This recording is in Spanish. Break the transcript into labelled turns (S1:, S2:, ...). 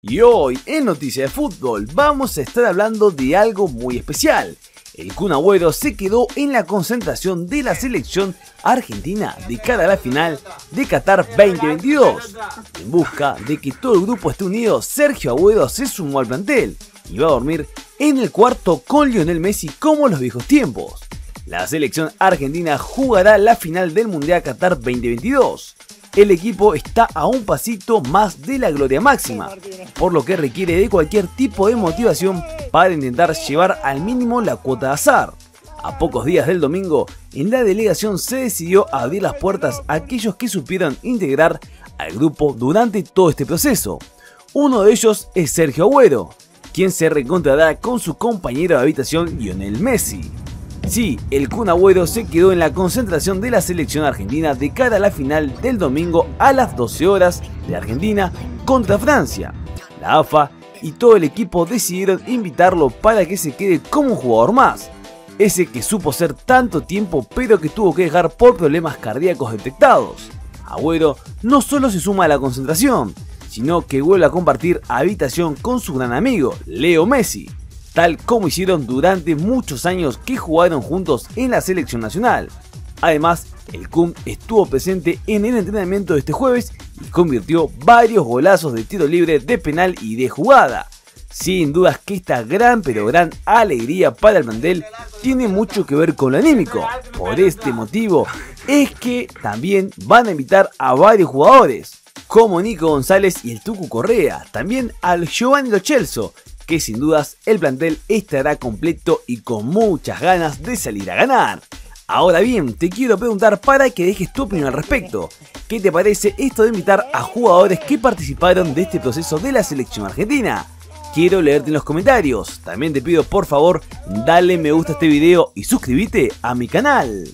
S1: Y hoy en Noticia de Fútbol vamos a estar hablando de algo muy especial. El Kun se quedó en la concentración de la selección argentina de cara a la final de Qatar 2022. En busca de que todo el grupo esté unido, Sergio Agüero se sumó al plantel y va a dormir en el cuarto con Lionel Messi como los viejos tiempos. La selección argentina jugará la final del Mundial Qatar 2022 el equipo está a un pasito más de la gloria máxima, por lo que requiere de cualquier tipo de motivación para intentar llevar al mínimo la cuota de azar. A pocos días del domingo, en la delegación se decidió abrir las puertas a aquellos que supieran integrar al grupo durante todo este proceso. Uno de ellos es Sergio Agüero, quien se reencontrará con su compañero de habitación Lionel Messi. Sí, el Kun Agüero se quedó en la concentración de la selección argentina de cara a la final del domingo a las 12 horas de Argentina contra Francia. La AFA y todo el equipo decidieron invitarlo para que se quede como un jugador más. Ese que supo ser tanto tiempo pero que tuvo que dejar por problemas cardíacos detectados. Agüero no solo se suma a la concentración, sino que vuelve a compartir habitación con su gran amigo, Leo Messi tal como hicieron durante muchos años que jugaron juntos en la selección nacional. Además, el Kun estuvo presente en el entrenamiento de este jueves y convirtió varios golazos de tiro libre, de penal y de jugada. Sin dudas que esta gran pero gran alegría para el Mandel tiene mucho que ver con lo anímico. Por este motivo es que también van a invitar a varios jugadores, como Nico González y el Tucu Correa, también al Giovanni Lo que sin dudas el plantel estará completo y con muchas ganas de salir a ganar. Ahora bien, te quiero preguntar para que dejes tu opinión al respecto. ¿Qué te parece esto de invitar a jugadores que participaron de este proceso de la selección argentina? Quiero leerte en los comentarios. También te pido por favor, dale me gusta a este video y suscríbete a mi canal.